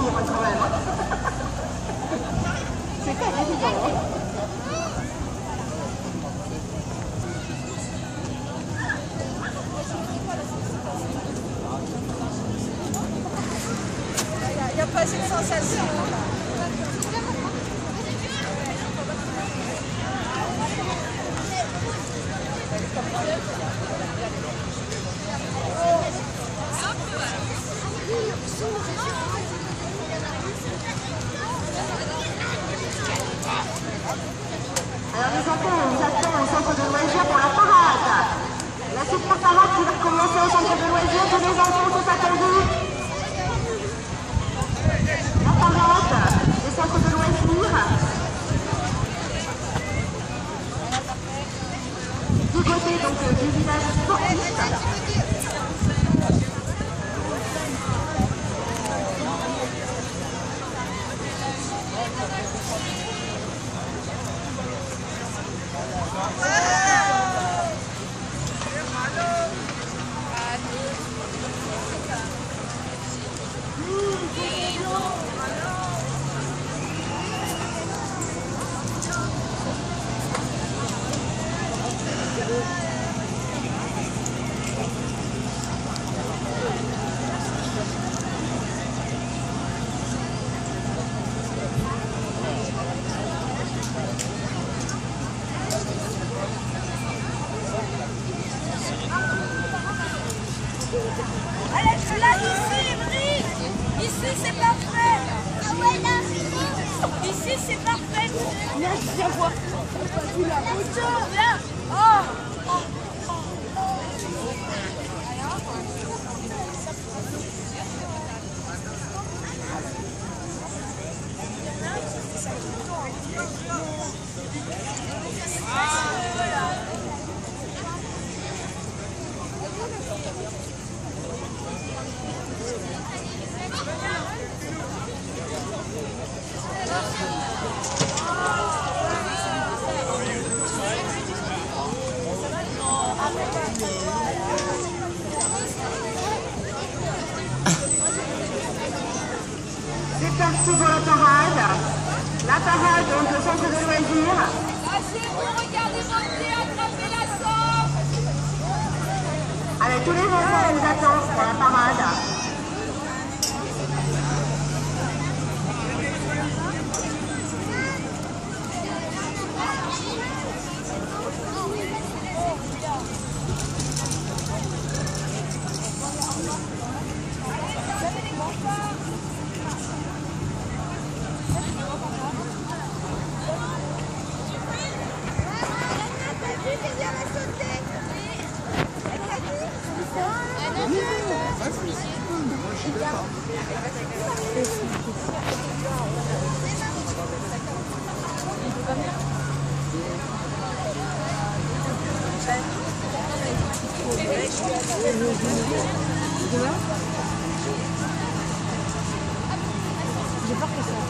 même. C'est. Hein Il n'y a, pas cette sensation. Alors les enfants, on vous attend au centre de loisirs pour la parade. La super parade qui va commencer au centre de loisirs, tous les enfants sont attendus. La parade des centres de loisirs. Du côté donc du village sportif. 结果我就两 parti pour la parade. La parade donc au centre de loisirs. Asseyez-vous, regardez monter, attrapez la sauce Avec tous les enfants, on vous attend pour la parade. J'ai peur que ça.